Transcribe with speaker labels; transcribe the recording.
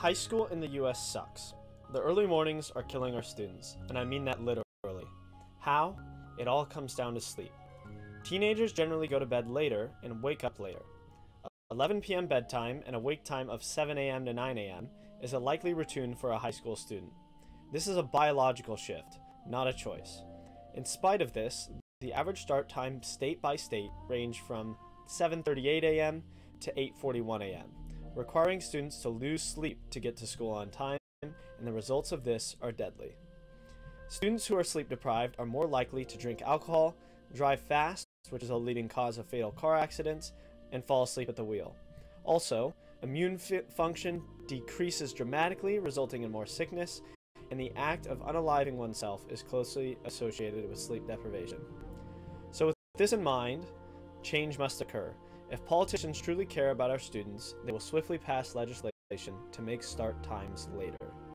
Speaker 1: High school in the US sucks. The early mornings are killing our students, and I mean that literally. How? It all comes down to sleep. Teenagers generally go to bed later and wake up later. 11 p.m. bedtime and a wake time of 7 a.m. to 9 a.m. is a likely routine for a high school student. This is a biological shift, not a choice. In spite of this, the average start time state by state range from 7:38 a.m. to 8:41 a.m., requiring students to lose sleep to get to school on time, and the results of this are deadly. Students who are sleep deprived are more likely to drink alcohol, drive fast, which is a leading cause of fatal car accidents, and fall asleep at the wheel. Also, immune function decreases dramatically, resulting in more sickness, and the act of unaliving oneself is closely associated with sleep deprivation. So, with this in mind, change must occur. If politicians truly care about our students, they will swiftly pass legislation to make start times later.